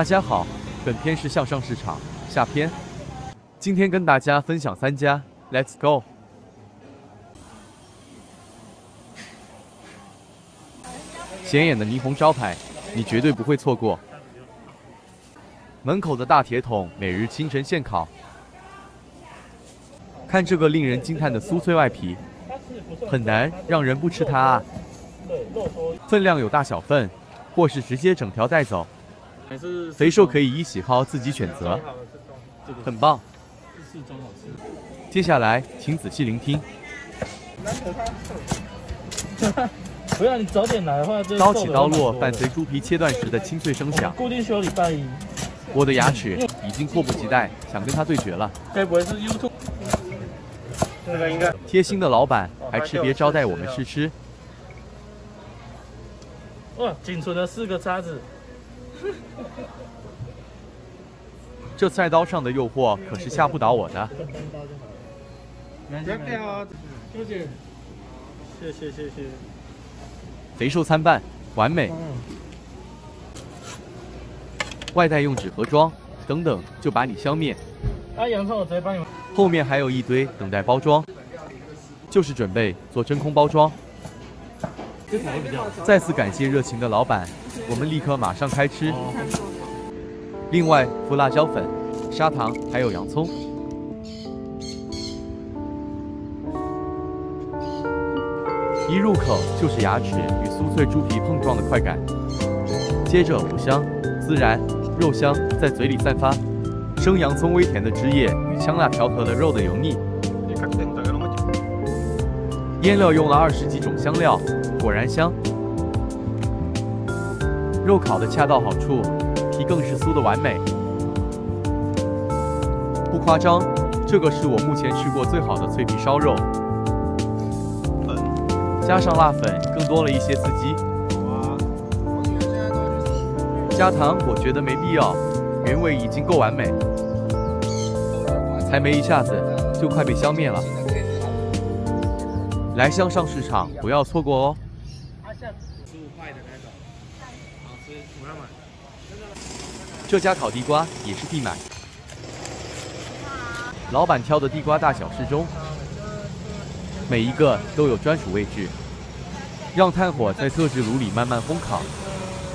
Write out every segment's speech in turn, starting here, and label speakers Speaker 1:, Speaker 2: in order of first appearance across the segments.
Speaker 1: 大家好，本片是向上市场下篇，今天跟大家分享三家，Let's go。显眼的霓虹招牌，你绝对不会错过。门口的大铁桶，每日清晨现烤。看这个令人惊叹的酥脆外皮，很难让人不吃它啊！分量有大小份，或是直接整条带走。肥瘦可以依喜好自己选择，很棒。接下来，请仔细聆听。
Speaker 2: 不要你早点来的话，就
Speaker 1: 刀起刀落，伴随猪皮切断时的清脆声响。
Speaker 2: 固定休礼拜一。
Speaker 1: 我的牙齿已经迫不及待想跟他对决了。
Speaker 2: 该不会是 YouTube？这个应该。
Speaker 1: 贴心的老板还吃别招待我们试吃。
Speaker 2: 哇，仅存的四个叉子。
Speaker 1: 这菜刀上的诱惑可是吓不倒我的。
Speaker 2: 谢谢，谢谢谢谢。
Speaker 1: 肥瘦参半，完美。外带用纸盒装，等等就把你消灭。
Speaker 2: 啊，洋葱我直接帮你。
Speaker 1: 后面还有一堆等待包装，就是准备做真空包装。再次感谢热情的老板，我们立刻马上开吃。另外附辣椒粉、砂糖还有洋葱。一入口就是牙齿与酥脆猪皮碰撞的快感，接着五香、孜然、肉香在嘴里散发，生洋葱微甜的汁液与香辣调和了肉的油腻。腌料用了二十几种香料，果然香。肉烤的恰到好处，皮更是酥的完美。不夸张，这个是我目前吃过最好的脆皮烧肉。加上辣粉，更多了一些刺激。加糖，我觉得没必要，原味已经够完美。才没一下子，就快被消灭了。来向上市场，不要错过哦！十五块的那种，好吃，我要买。这家烤地瓜也是必买。老板挑的地瓜大小适中，每一个都有专属位置，让炭火在特制炉里慢慢烘烤。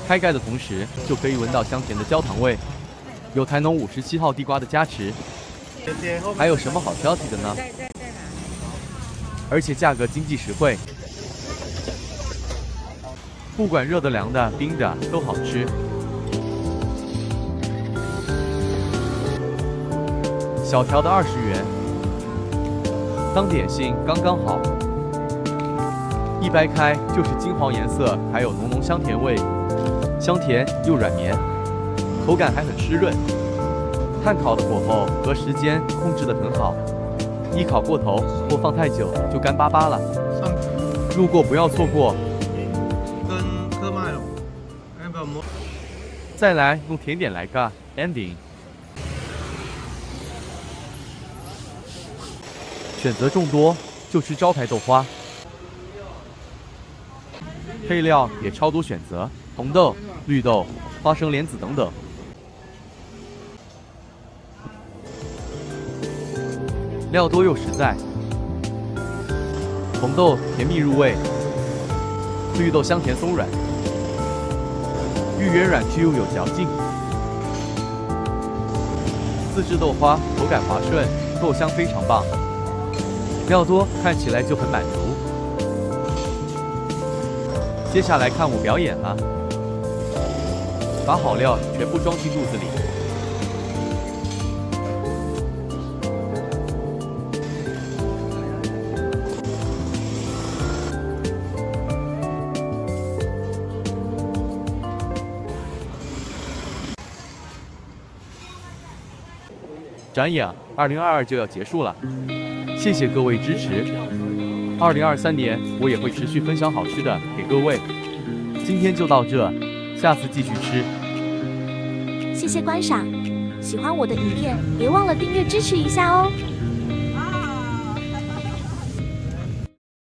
Speaker 1: 开盖的同时，就可以闻到香甜的焦糖味，有台农五十七号地瓜的加持。还有什么好挑剔的呢？而且价格经济实惠，不管热的、凉的、冰的都好吃。小条的二十元，当点心刚刚好。一掰开就是金黄颜色，还有浓浓香甜味，香甜又软绵，口感还很湿润。炭烤的火候和时间控制的很好。一烤过头或放太久就干巴巴了，路过不要错过。跟科麦了，要不要摸？再来用甜点来个 ending。选择众多，就吃招牌豆花。配料也超多选择，红豆、绿豆、花生、莲子等等。料多又实在，红豆甜蜜入味，绿豆香甜松软，芋圆软 Q 有嚼劲，自制豆花口感滑顺，豆香非常棒，料多看起来就很满足。接下来看我表演了，把好料全部装进肚子里。转眼，二零二二就要结束了，谢谢各位支持。二零二三年，我也会持续分享好吃的给各位。今天就到这，下次继续吃。
Speaker 3: 谢谢观赏，喜欢我的影片，别忘了订阅支持一下哦。